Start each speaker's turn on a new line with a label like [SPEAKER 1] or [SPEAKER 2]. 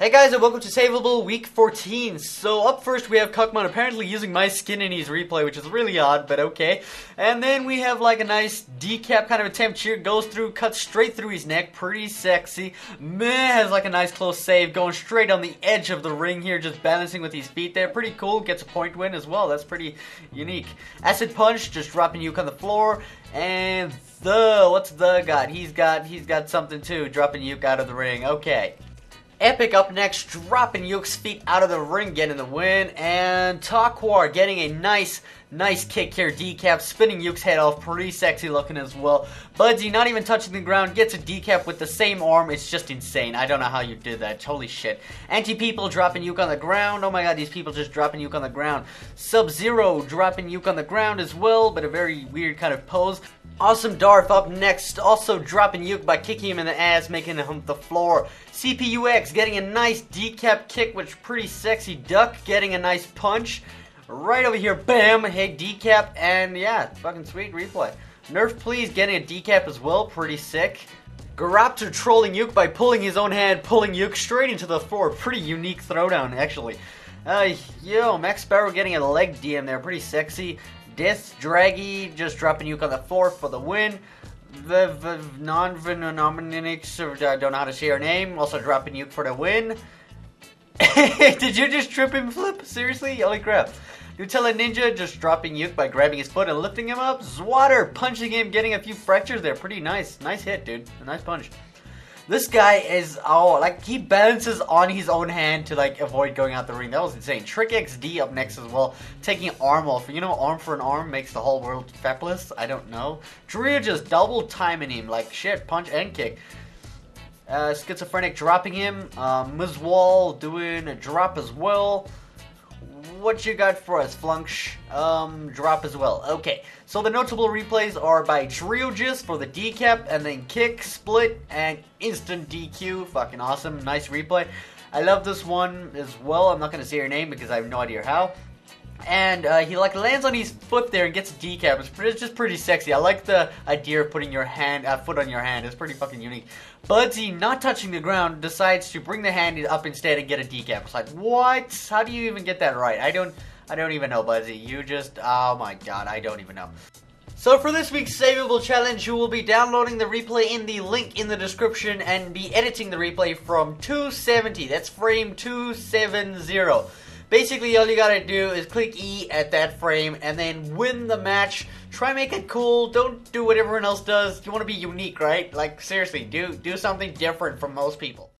[SPEAKER 1] Hey guys and welcome to Savable Week 14. So up first we have Cuckmon apparently using my skin in his replay, which is really odd, but okay. And then we have like a nice decap kind of attempt here, goes through, cuts straight through his neck, pretty sexy. Meh has like a nice close save, going straight on the edge of the ring here, just balancing with his feet there. Pretty cool, gets a point win as well, that's pretty unique. Acid Punch, just dropping Uke on the floor. And the, what's the got? He's got, he's got something too, dropping Uke out of the ring. Okay. Epic up next, dropping Uke's feet out of the ring, getting the win, and Takwar getting a nice, nice kick here. Decap spinning Uke's head off, pretty sexy looking as well. Budsy not even touching the ground, gets a decap with the same arm. It's just insane. I don't know how you did that. Holy shit. Anti people dropping Uke on the ground. Oh my god, these people just dropping Uke on the ground. Sub Zero dropping Uke on the ground as well, but a very weird kind of pose. Awesome Darth up next, also dropping Uke by kicking him in the ass, making him the floor. CPUX getting a nice decap kick, which pretty sexy. Duck getting a nice punch. Right over here, bam, hey, decap, and yeah, fucking sweet replay. Nerf Please getting a decap as well, pretty sick. Garaptor trolling Uke by pulling his own hand, pulling Uke straight into the floor. Pretty unique throwdown, actually. Uh, yo, Max Sparrow getting a leg DM there, pretty sexy. Death Draggy just dropping Uke on the floor for the win. The, the non-Venominics, uh, I don't know how to say her name, also dropping Uke for the win. Did you just trip and flip? Seriously? Holy crap. Nutella Ninja just dropping Yuke by grabbing his foot and lifting him up. Zwatter punching him, getting a few fractures there. Pretty nice. Nice hit, dude. A nice punch. This guy is oh like he balances on his own hand to like avoid going out the ring. That was insane. Trick XD up next as well, taking arm off. You know, arm for an arm makes the whole world fabulous. I don't know. Drea just double timing him like shit, punch and kick. Uh, schizophrenic dropping him. Uh, Mizwal doing a drop as well what you got for us, Flunch? Um, drop as well. Okay, so the notable replays are by Triogis for the decap, and then kick, split, and instant DQ. Fucking awesome. Nice replay. I love this one as well. I'm not to say your name because I have no idea how and uh, he like lands on his foot there and gets a decap. It's, pretty, it's just pretty sexy. I like the idea of putting your hand, uh, foot on your hand. It's pretty fucking unique. Budsy, not touching the ground, decides to bring the hand up instead and get a decap. It's like, what? How do you even get that right? I don't, I don't even know, Budsy. You just, oh my god, I don't even know. So for this week's Savable Challenge, you will be downloading the replay in the link in the description and be editing the replay from 270. That's frame 270. Basically, all you gotta do is click E at that frame and then win the match. Try make it cool. Don't do what everyone else does. You want to be unique, right? Like seriously, do do something different from most people.